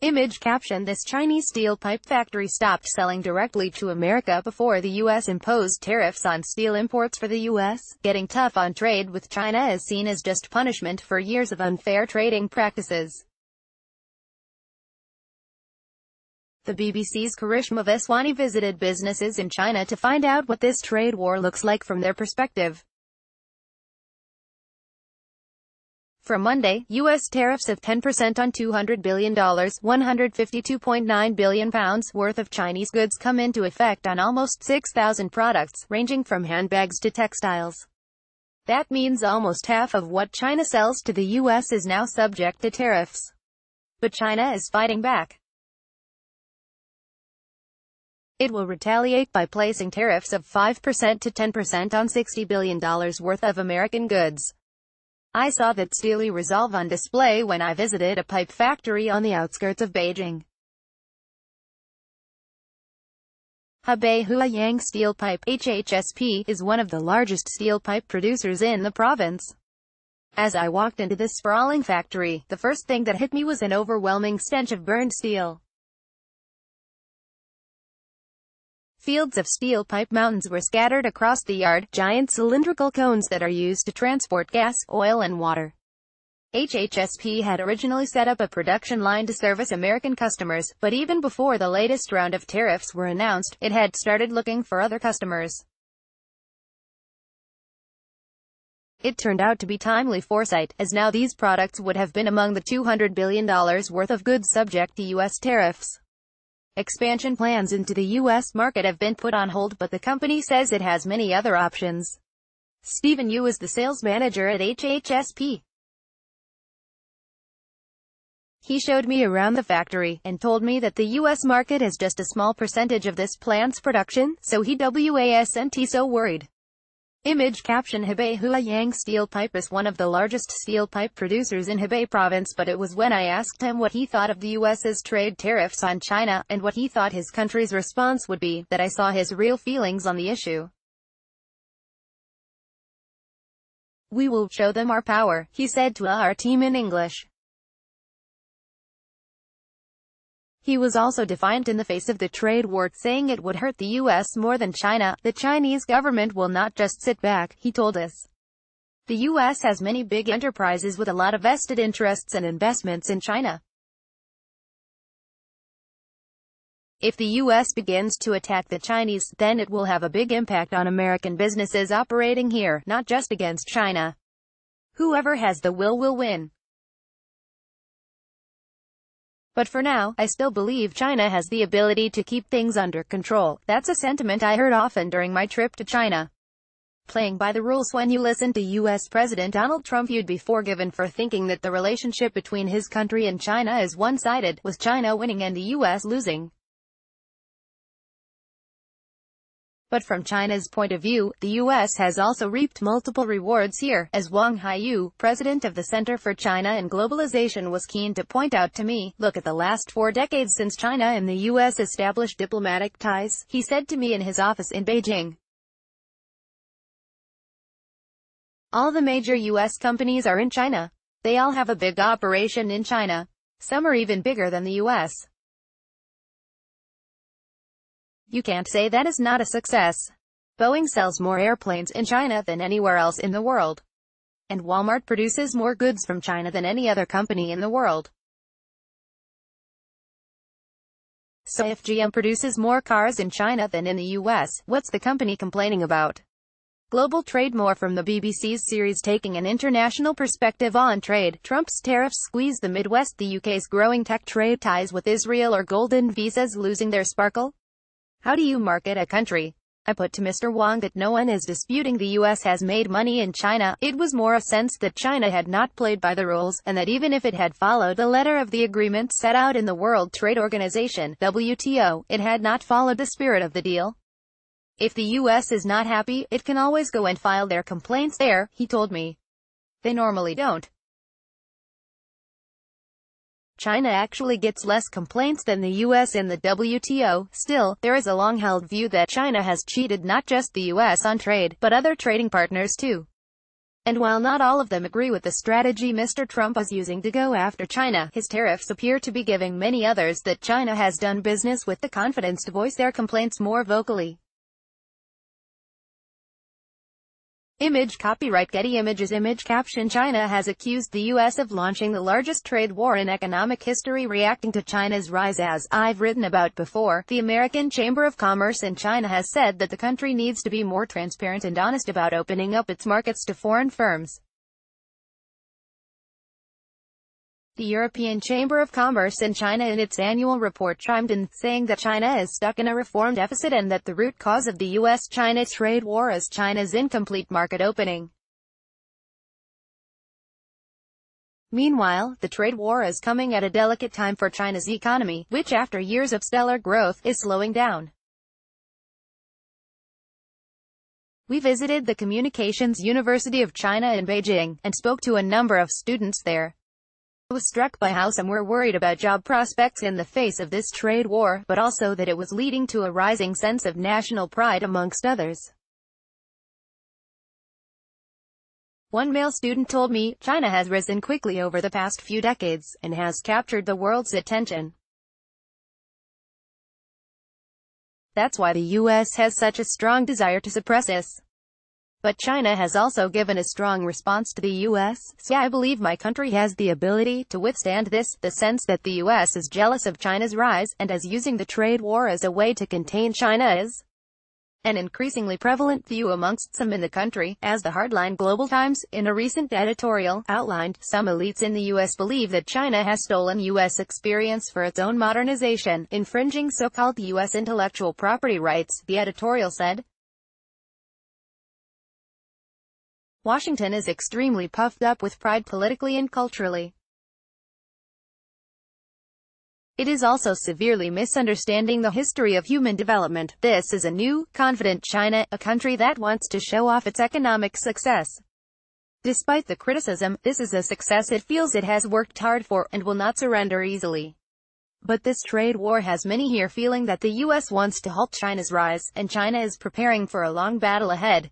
Image caption This Chinese steel pipe factory stopped selling directly to America before the U.S. imposed tariffs on steel imports for the U.S. Getting tough on trade with China is seen as just punishment for years of unfair trading practices. The BBC's Karishma Vaswani visited businesses in China to find out what this trade war looks like from their perspective. From Monday, U.S. tariffs of 10% on $200 billion, £152.9 billion pounds worth of Chinese goods come into effect on almost 6,000 products, ranging from handbags to textiles. That means almost half of what China sells to the U.S. is now subject to tariffs. But China is fighting back. It will retaliate by placing tariffs of 5% to 10% on $60 billion worth of American goods. I saw that steely resolve on display when I visited a pipe factory on the outskirts of Beijing. Hebei Huayang Steel Pipe HHSP is one of the largest steel pipe producers in the province. As I walked into this sprawling factory, the first thing that hit me was an overwhelming stench of burned steel. Fields of steel pipe mountains were scattered across the yard, giant cylindrical cones that are used to transport gas, oil and water. HHSP had originally set up a production line to service American customers, but even before the latest round of tariffs were announced, it had started looking for other customers. It turned out to be timely foresight, as now these products would have been among the $200 billion worth of goods subject to U.S. tariffs. Expansion plans into the U.S. market have been put on hold but the company says it has many other options. Stephen Yu is the sales manager at HHSP. He showed me around the factory, and told me that the U.S. market is just a small percentage of this plant's production, so he wasn't so worried. Image caption Hebei Huayang Steel Pipe is one of the largest steel pipe producers in Hebei province but it was when I asked him what he thought of the US's trade tariffs on China, and what he thought his country's response would be, that I saw his real feelings on the issue. We will show them our power, he said to our team in English. He was also defiant in the face of the trade war, saying it would hurt the U.S. more than China. The Chinese government will not just sit back, he told us. The U.S. has many big enterprises with a lot of vested interests and investments in China. If the U.S. begins to attack the Chinese, then it will have a big impact on American businesses operating here, not just against China. Whoever has the will will win. But for now, I still believe China has the ability to keep things under control. That's a sentiment I heard often during my trip to China. Playing by the rules when you listen to U.S. President Donald Trump you'd be forgiven for thinking that the relationship between his country and China is one-sided, with China winning and the U.S. losing. But from China's point of view, the U.S. has also reaped multiple rewards here, as Wang Huiyao, president of the Center for China and Globalization was keen to point out to me, look at the last four decades since China and the U.S. established diplomatic ties, he said to me in his office in Beijing. All the major U.S. companies are in China. They all have a big operation in China. Some are even bigger than the U.S. You can't say that is not a success. Boeing sells more airplanes in China than anywhere else in the world. And Walmart produces more goods from China than any other company in the world. So if GM produces more cars in China than in the US, what's the company complaining about? Global trade more from the BBC's series taking an international perspective on trade. Trump's tariffs squeeze the Midwest the UK's growing tech trade ties with Israel or golden visas losing their sparkle? How do you market a country? I put to Mr. Wang that no one is disputing the U.S. has made money in China, it was more a sense that China had not played by the rules, and that even if it had followed the letter of the agreement set out in the World Trade Organization, WTO, it had not followed the spirit of the deal. If the U.S. is not happy, it can always go and file their complaints there, he told me. They normally don't. China actually gets less complaints than the US in the WTO. Still, there is a long-held view that China has cheated not just the US on trade, but other trading partners too. And while not all of them agree with the strategy Mr. Trump is using to go after China, his tariffs appear to be giving many others that China has done business with the confidence to voice their complaints more vocally. Image copyright Getty Images Image caption China has accused the U.S. of launching the largest trade war in economic history reacting to China's rise as I've written about before. The American Chamber of Commerce in China has said that the country needs to be more transparent and honest about opening up its markets to foreign firms. The European Chamber of Commerce in China in its annual report chimed in, saying that China is stuck in a reform deficit and that the root cause of the U.S.-China trade war is China's incomplete market opening. Meanwhile, the trade war is coming at a delicate time for China's economy, which after years of stellar growth, is slowing down. We visited the Communications University of China in Beijing, and spoke to a number of students there was struck by how some were worried about job prospects in the face of this trade war, but also that it was leading to a rising sense of national pride amongst others. One male student told me, China has risen quickly over the past few decades, and has captured the world's attention. That's why the U.S. has such a strong desire to suppress us. But China has also given a strong response to the U.S. See, I believe my country has the ability to withstand this, the sense that the U.S. is jealous of China's rise, and as using the trade war as a way to contain China is an increasingly prevalent view amongst some in the country, as the hardline Global Times, in a recent editorial, outlined. Some elites in the U.S. believe that China has stolen U.S. experience for its own modernization, infringing so-called U.S. intellectual property rights, the editorial said. Washington is extremely puffed up with pride politically and culturally. It is also severely misunderstanding the history of human development. This is a new, confident China, a country that wants to show off its economic success. Despite the criticism, this is a success it feels it has worked hard for, and will not surrender easily. But this trade war has many here feeling that the U.S. wants to halt China's rise, and China is preparing for a long battle ahead.